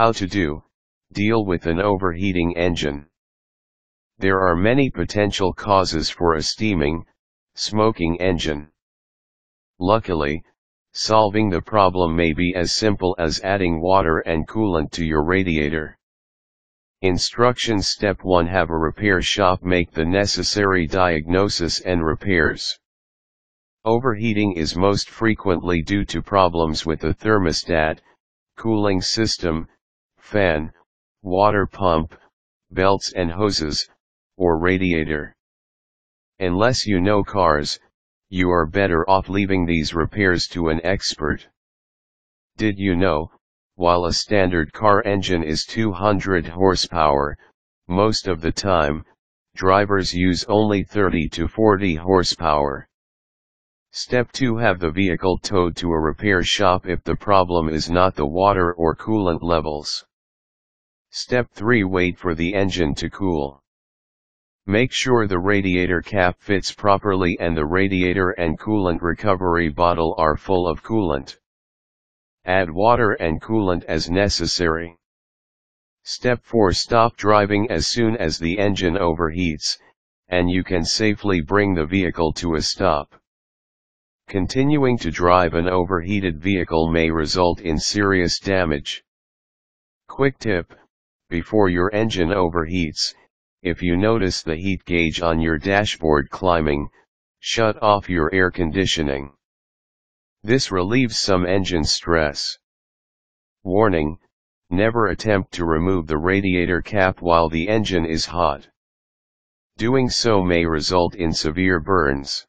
How to do, deal with an overheating engine. There are many potential causes for a steaming, smoking engine. Luckily, solving the problem may be as simple as adding water and coolant to your radiator. Instructions Step 1 Have a repair shop make the necessary diagnosis and repairs. Overheating is most frequently due to problems with the thermostat, cooling system, fan, water pump, belts and hoses, or radiator. Unless you know cars, you are better off leaving these repairs to an expert. Did you know, while a standard car engine is 200 horsepower, most of the time, drivers use only 30 to 40 horsepower. Step 2 Have the vehicle towed to a repair shop if the problem is not the water or coolant levels. Step 3 Wait for the engine to cool. Make sure the radiator cap fits properly and the radiator and coolant recovery bottle are full of coolant. Add water and coolant as necessary. Step 4 Stop driving as soon as the engine overheats, and you can safely bring the vehicle to a stop. Continuing to drive an overheated vehicle may result in serious damage. Quick tip, before your engine overheats, if you notice the heat gauge on your dashboard climbing, shut off your air conditioning. This relieves some engine stress. Warning, never attempt to remove the radiator cap while the engine is hot. Doing so may result in severe burns.